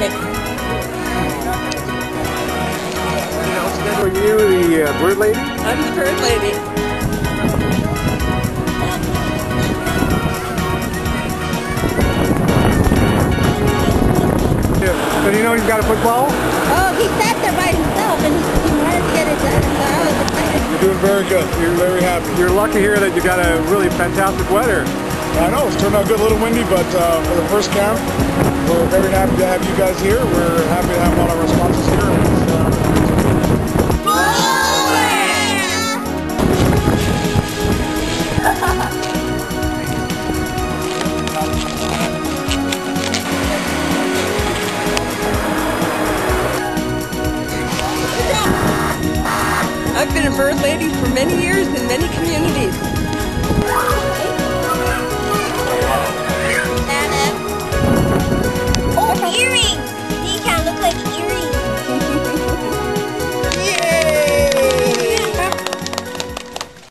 Okay. Are you the uh, bird lady? I'm the bird lady. Yeah. So do you know he's got a football? Oh, he sat there by himself and he, he wanted to get it done, so I was excited. You're doing very good. You're very happy. You're lucky here that you got a really fantastic weather. I know it's turned out good, a little windy, but uh, for the first camp, we're very happy to have you guys here. We're happy to have all our sponsors here. I've been a bird lady for many years in many communities.